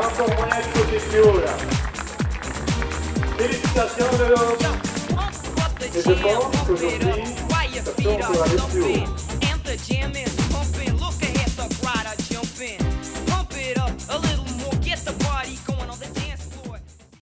a encore de. Félicitations de l'homme. Et je pense qu'aujourd'hui, ça peut encore plus.